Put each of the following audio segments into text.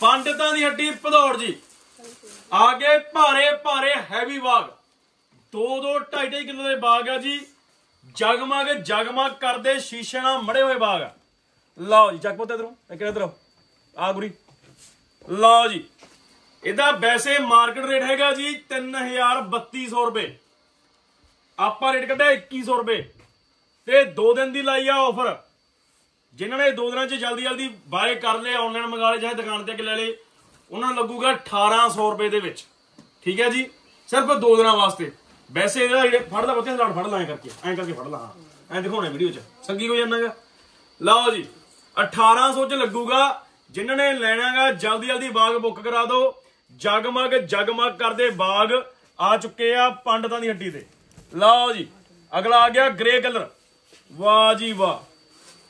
ਪੰਡਤਾਂ ਦੀ ਹੱਡੀ ਭਦੌੜ ਜੀ। ਆ ਗਏ ਭਾਰੇ ਭਾਰੇ ਹੈਵੀ ਬਾਗ 2 2 2.5 ਕਿਲੋ ਦੇ ਬਾਗ ਆ ਜੀ। ਜਗਮਗ ਜਗਮਗ ਕਰਦੇ ਸ਼ੀਸ਼ੇ ਨਾਲ ਮੜੇ ਹੋਏ ਬਾਗ ਆ। ਲਓ ਜੀ ਚੱਕ ਪੁੱਤ ਇਧਰੋਂ, ਇੱਕ ਇਧਰ। ਆ ਗੁਰੀ ਲਓ ਜੀ। ਇਹਦਾ ਵੈਸੇ ਮਾਰਕੀਟ ਰੇਟ ਹੈਗਾ ਜੀ 3300 ਰੁਪਏ। ਆਪਾਂ ਰੇਟ ਕੱਢਿਆ 2100 ਰੁਪਏ। ਤੇ 2 ਦਿਨ ਦੀ ਲਾਈ ਆ ਆਫਰ ਜਿਨ੍ਹਾਂ ਨੇ ਦੋ ਦਿਨਾਂ 'ਚ ਜਲਦੀ ਜਲਦੀ ਬਾਏ ਕਰ ਲਏ ਆਨਲਾਈਨ ਮੰਗਾ ਲਏ, ਚਾਹੇ ਦੁਕਾਨ ਤੇ ਲੈ ਲਏ, ਉਹਨਾਂ ਨੂੰ ਲੱਗੂਗਾ 1800 ਰੁਪਏ ਦੇ ਵਿੱਚ। ਠੀਕ ਹੈ ਜੀ? ਸਿਰਫ ਦੋ ਦਿਨਾਂ ਵਾਸਤੇ। ਵੈਸੇ ਇਹਦਾ ਜਿਹੜੇ ਫੜਦਾ ਬੱਤੇ ਲੜ ਫੜ ਲਾਂ ਕਰਕੇ, ਐਂ ਕਰਕੇ ਫੜ ਲਾਂ, ਹਾਂ। ਐਂ ਦਿਖਾਉਣਾ ਵੀਡੀਓ 'ਚ। ਸੰਗੀ ਹੋ ਜਾਣਾਗਾ ਲਓ ਜੀ 1800 'ਚ ਲੱਗੂਗਾ। ਜਿਨ੍ਹਾਂ ਨੇ ਲੈਣਾਗਾ ਜਲਦੀ ਜਲਦੀ ਬਾਗ ਬੁੱਕ ਕਰਾ ਦਿਓ। ਜਗਮਗ ਜਗਮਗ ਕਰਦੇ ਬਾਗ ਆ ਚੁੱਕੇ ਆ ਪੰਡਤਾਂ ਦੀ ਹੱਡੀ ਤੇ। ਲਓ ਜੀ, ਅਗਲਾ ਆ ਗਿਆ ਗ੍ਰੇ ਕਲਰ ਵਾਹ ਜੀ ਵਾਹ।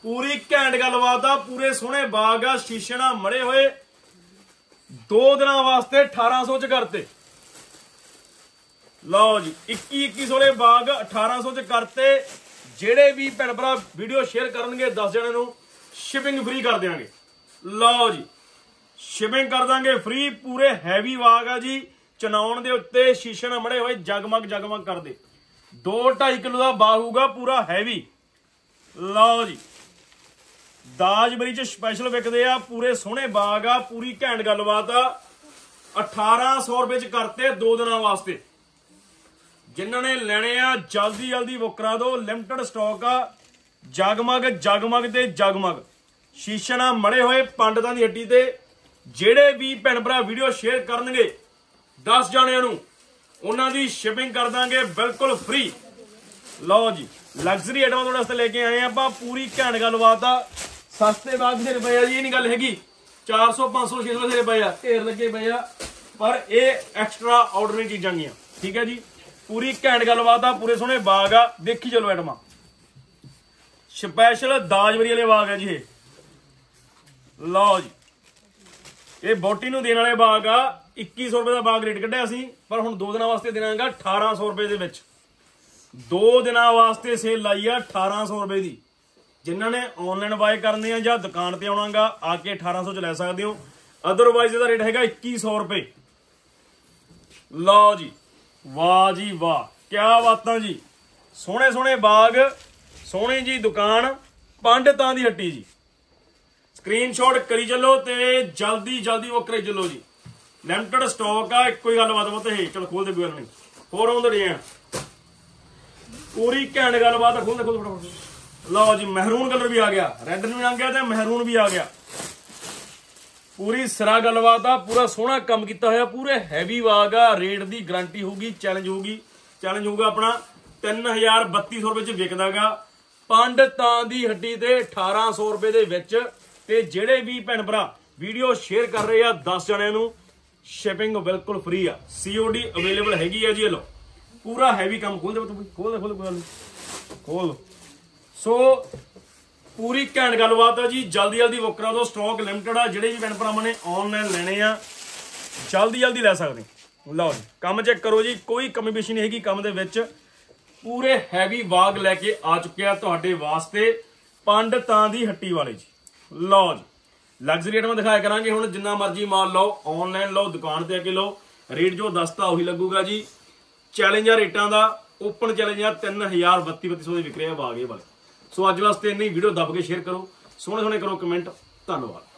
ਪੂਰੀ ਘੈਂਟ ਗੱਲਬਾਤ ਆ, ਪੂਰੇ ਸੋਹਣੇ ਬਾਗ ਆ, ਸ਼ੀਸ਼ੇ ਨਾਲ ਮੜੇ ਹੋਏ। ਦੋ ਦਿਨਾਂ ਵਾਸਤੇ 1800 ਚ ਕਰਤੇ। ਲਓ ਜੀ 21 2100 ਦੇ ਬਾਗ 1800 ਚ ਕਰਤੇ। ਜਿਹੜੇ ਵੀ ਭੈਣ ਭਰਾ ਵੀਡੀਓ ਸ਼ੇਅਰ ਕਰਨਗੇ 10 ਜਣਿਆਂ ਨੂੰ ਸ਼ਿਪਿੰਗ ਫ੍ਰੀ ਕਰ ਦਿਆਂਗੇ। ਲਓ ਜੀ ਸ਼ਿਪਿੰਗ ਕਰ ਦਾਂਗੇ ਫ੍ਰੀ ਪੂਰੇ ਹੈਵੀ ਬਾਗ ਆ ਜੀ। ਚਨਾਉਣ ਦੇ ਉੱਤੇ ਸ਼ੀਸ਼ਣ ਮੜੇ ਹੋਏ, ਜਗਮਗ ਜਗਮਗ ਕਰਦੇ। 2 2.5 ਕਿਲੋ ਦਾ ਬਾਗ ਹੋਊਗਾ, ਪੂਰਾ ਹੈਵੀ ਲਓ ਜੀ ਦਾਜਬਰੀ ਚ ਸਪੈਸ਼ਲ ਵਿਕਦੇ ਆ, ਪੂਰੇ ਸੋਹਣੇ ਬਾਗ ਆ, ਪੂਰੀ ਘੈਂਟ ਗੱਲਬਾਤ ਆ। 1800 ਰੁਪਏ ਚ ਕਰਤੇ ਦੋ ਦਿਨਾਂ ਵਾਸਤੇ। ਜਿਨ੍ਹਾਂ ਨੇ ਲੈਣੇ ਆ, ਜਲਦੀ ਜਲਦੀ ਬੁੱਕ ਕਰਾ ਦਿਓ। ਲਿਮਟਿਡ ਸਟਾਕ ਆ, ਜਗਮਗ ਜਗਮਗ ਤੇ ਜਗਮਗ। ਸ਼ੀਸ਼ੇ ਮੜੇ ਹੋਏ ਪੰਡਤਾਂ ਦੀ ਹੱਡੀ ਤੇ ਜਿਹੜੇ ਵੀ ਭੈਣ ਭਰਾ ਵੀਡੀਓ ਸ਼ੇਅਰ ਕਰਨਗੇ 10 ਜਾਣਿਆਂ ਨੂੰ, ਉਹਨਾਂ ਦੀ ਸ਼ਿਪਿੰਗ ਕਰ ਦਾਂਗੇ ਬਿਲਕੁਲ ਫ੍ਰੀ ਲਓ ਜੀ ਲਗਜ਼ਰੀ ਆਈਟਮਾਂ ਤੁਹਾਡੇ ਵਾਸਤੇ ਲੈ ਕੇ ਆਏ ਆ ਆਪਾਂ, ਪੂਰੀ ਘੈਂਟ ਗੱਲਬਾਤ ਆ। ਸਸਤੇ ਬਾਗ ਦੇ ਰੁਪਏ ਆ ਜੀ, ਇਹ ਨਹੀਂ ਗੱਲ ਹੈਗੀ। 400 500 600 ਦੇ ਰੁਪਏ ਆ। ਢੇਰ ਲੱਗੇ ਪਏ ਆ। ਪਰ ਇਹ ਐਕਸਟਰਾ ਆਰਡਰਿੰਗ ਚੀਜ਼ਾਂ ਗੀਆਂ ਠੀਕ ਹੈ ਜੀ? ਪੂਰੀ ਘੈਂਟ ਗੱਲਬਾਤ ਆ, ਪੂਰੇ ਸੋਹਣੇ ਬਾਗ ਆ। ਦੇਖੀ ਚਲੋ ਐਟਮਾਂ ਸਪੈਸ਼ਲ ਦਾਜਵਰੀ ਵਾਲੇ ਬਾਗ ਆ ਜੀ ਇਹ। ਲਓ ਜੀ। ਇਹ ਬੋਟੀ ਨੂੰ ਦੇਣ ਵਾਲੇ ਬਾਗ ਆ। 2100 ਰੁਪਏ ਦਾ ਬਾਗ ਰੇਟ ਕੱਢਿਆ ਸੀ, ਪਰ ਹੁਣ 2 ਦਿਨਾਂ ਵਾਸਤੇ ਦੇਣਾਗਾ 1800 ਰੁਪਏ ਦੇ ਵਿੱਚ। 2 ਦਿਨਾਂ ਵਾਸਤੇ ਸੇਲ ਲਾਈ ਆ 1800 ਰੁਪਏ ਦੀ। ਜਿਨ੍ਹਾਂ ਨੇ ਆਨਲਾਈਨ ਬਾਏ ਕਰਨੇ ਆ ਜਾਂ ਦੁਕਾਨ ਤੇ ਆਉਣਾਗਾ, ਆ ਕੇ 1800 ਚ ਲੈ ਸਕਦੇ ਹੋ। ਅਦਰਵਾਈਜ਼ ਇਹਦਾ ਰੇਟ ਹੈਗਾ 2100 ਰੁਪਏ। ਲਓ ਜੀ, ਵਾਹ ਜੀ ਵਾਹ ਕੀ ਬਾਤਾਂ ਜੀ। ਸੋਹਣੇ ਸੋਹਣੇ ਬਾਗ, ਸੋਹਣੀ ਜੀ ਦੁਕਾਨ ਪੰਡਤਾਂ ਦੀ ਹੱਟੀ ਜੀ। ਸਕਰੀਨਸ਼ਾਟ ਕਰੀ ਚੱਲੋ ਤੇ ਜਲਦੀ ਜਲਦੀ ਉਹ ਕਰੀ ਚੱਲੋ ਜੀ। ਲਿਮਟਿਡ ਸਟਾਕ ਆ, ਇੱਕੋ ਹੀ ਗੱਲਬਾਤ ਬਤ ਹੈ, ਚਲ ਖੋਲ ਦੇ ਕੋਈ ਨਹੀਂ। ਹੋਰ ਆਉਂਦੇ ਰਹੇ ਆ। ਪੂਰੀ ਘੈਂਟ ਗੱਲਬਾਤ ਆ, ਖੋਲ ਦੇ, ਖੋਲ ਫਟਾਫਟ। ਲਓ ਜੀ, ਮਹਿਰੂਨ ਕਲਰ ਵੀ ਆ ਗਿਆ। ਰੈੱਡ ਵੀ ਆ ਗਿਆ ਤੇ ਮਹਿਰੂਨ ਵੀ ਆ ਗਿਆ। ਪੂਰੀ ਸਿਰਾ ਗੱਲਬਾਤ ਆ, ਪੂਰਾ ਸੋਹਣਾ ਕੰਮ ਕੀਤਾ ਹੋਇਆ, ਪੂਰੇ ਹੈਵੀ ਵਾਗ ਆ ਰੇਟ ਦੀ ਗਾਰੰਟੀ ਹੋਊਗੀ ਚੈਲੰਜ ਹੋਊਗੀ ਚੈਲੰਜ ਹੋਊਗਾ ਆਪਣਾ 3032 ਰੁਪਏ ਚ ਵਿਕਦਾਗਾ। ਪੰਡਤਾਂ ਦੀ ਹੱਡੀ ਤੇ 1800 ਰੁਪਏ ਦੇ ਵਿੱਚ। ਤੇ ਜਿਹੜੇ ਵੀ ਭੈਣ ਭਰਾ ਵੀਡੀਓ ਸ਼ੇਅਰ ਕਰ ਰਹੇ ਆ 10 ਜਣਿਆਂ ਨੂੰ ਸ਼ਿਪਿੰਗ ਬਿਲਕੁਲ ਫ੍ਰੀ ਆ। ਸੀਓਡੀ ਅਵੇਲੇਬਲ ਹੈਗੀ ਆ ਜੀ, ਇਹ ਲੋ ਪੂਰਾ ਹੈਵੀ ਕੰਮ ਖੋਲ ਦੇ, ਤੂੰ ਖੋਲ ਦੇ ਖੋਲ ਦੇ। ਖੋਲ। ਸੋ ਪੂਰੀ ਘੈਂਟ ਗੱਲਬਾਤ ਆ ਜੀ। ਜਲਦੀ ਜਲਦੀ ਬੁੱਕ ਕਰਾ ਦਿਓ। ਸਟਾਕ ਲਿਮਟਿਡ ਆ। ਜਿਹੜੇ ਵੀ ਭੈਣ ਭਰਾਵਾਂ ਨੇ ਆਨਲਾਈਨ ਲੈਣੇ ਆ, ਜਲਦੀ ਜਲਦੀ ਲੈ ਸਕਦੇ। ਹੋ। ਲਓ ਜੀ, ਕੰਮ ਚੈੱਕ ਕਰੋ ਜੀ। ਕੋਈ ਕਮੀ ਪੇਸ਼ੀ ਨਹੀਂ ਹੈਗੀ ਕੰਮ ਦੇ ਵਿੱਚ। ਪੂਰੇ ਹੈਵੀ ਬਾਗ ਲੈ ਕੇ ਆ ਚੁੱਕਿਆ ਤੁਹਾਡੇ ਵਾਸਤੇ ਪੰਡਤਾਂ ਦੀ ਹੱਟੀ ਵਾਲੇ ਜੀ। ਲਓ ਜੀ ਲਗਜ਼ਰੀ ਆਈਟਮਾਂ ਦਿਖਾਇਆ ਕਰਾਂਗੇ ਹੁਣ। ਜਿੰਨਾ ਮਰਜ਼ੀ ਮਾਲ ਲਓ ਆਨਲਾਈਨ ਲਓ, ਦੁਕਾਨ ਤੇ ਆ ਕੇ ਲਓ। ਰੇਟ ਜੋ ਦੱਸਤਾ ਉਹੀ ਲੱਗੂਗਾ ਜੀ। ਚੈਲੰਜਰ ਰੇਟਾਂ ਦਾ ਓਪਨ ਚੈਲੰਜ ਆ 3000 32 3200 ਦੇ ਵਿਕ ਰਿਹਾ ਬਾਗੇ ਵਾਲੇ। ਸੋ ਅੱਜ ਵਾਸਤੇ ਇੰਨੀ ਵੀਡੀਓ ਦੱਬ ਕੇ ਸ਼ੇਅਰ ਕਰੋ। ਸੋਹਣੇ ਸੋਹਣੇ ਕਰੋ ਕਮੈਂਟ। ਧੰਨਵਾਦ।